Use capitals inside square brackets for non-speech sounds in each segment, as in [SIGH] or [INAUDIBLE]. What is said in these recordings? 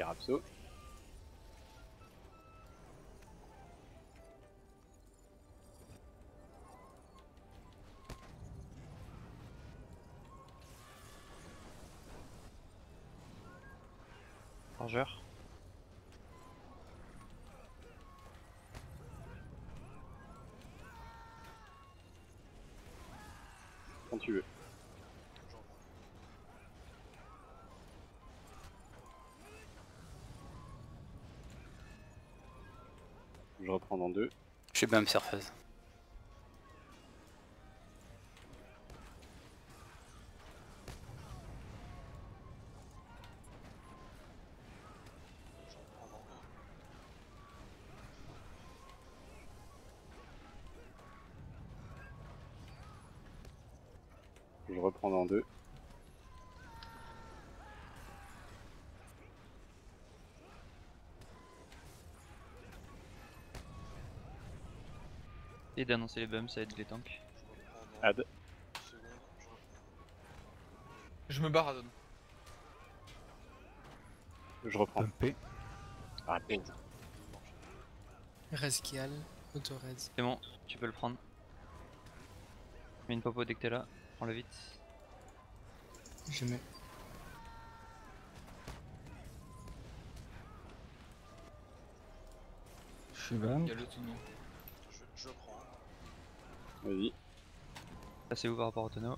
Kirapso. Chargeur. Quand tu veux. Je reprends dans deux. Je suis même surface. Je reprends dans deux. Et d'annoncer les bums, ça aide les tanks. Add. Je me barre à donne. Je reprends. Pumpé. Ah. Reskial, auto-res. C'est bon, tu peux le prendre. Mets une popo dès que t'es là, prends-le vite. Je mets. Je suis Il bam. y a le tonneau. Je, je prends. Vas-y. Ça c'est où par rapport au tonneau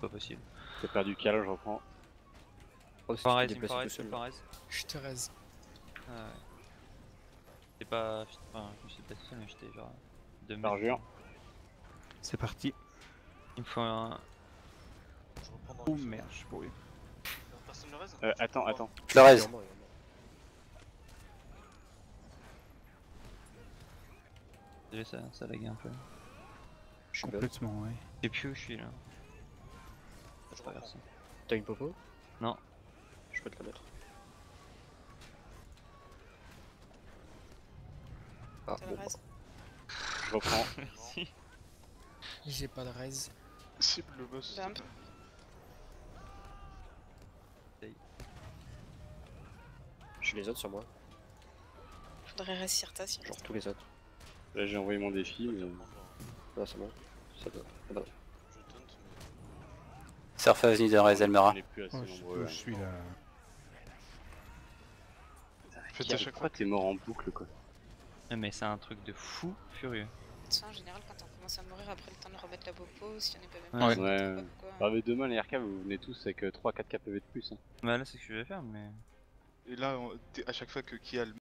Pas possible. T'as perdu cal, je reprends. Il me paraît, il me paraît. Je te res. Ah ouais. C'est pas. Enfin, je me suis pas tout seul, mais j'étais genre. De Chargeur. C'est parti. Il me faut un. Je reprends dans Oh merde, je suis pourri. Personne ne reste Euh, attends, attends. Je le raise. Désolé, ça, ça lag un peu. Complètement, ouais. Je sais plus où je suis là. Je ça. T'as une popo? Non. Je peux te la mettre. Ah, T'as bon, le reste Je reprends. [LAUGHS] Merci. J'ai pas de res. Cible le boss. Bump. j'ai les autres sur moi. Faudrait réussir sinon. Genre tous les autres. Là j'ai envoyé mon défi, mais... Là, c'est bon. Ça doit. Ah Je tente, mais. Surface ni de Elmera. Plus assez Oh, je, nombreux. je suis là. Faites à chaque pourquoi t'es mort en boucle quoi Ouais, Mais c'est un truc de fou furieux. Ça, en général, quand on commence à mourir après le temps de remettre la popo, si on est pas même Ouais. pas, Ouais. je. Bah mais demain les RK vous venez tous avec 3-4 KPV de plus. Hein. Bah là c'est ce que je vais faire, mais. Et là, on- à chaque fois que Kial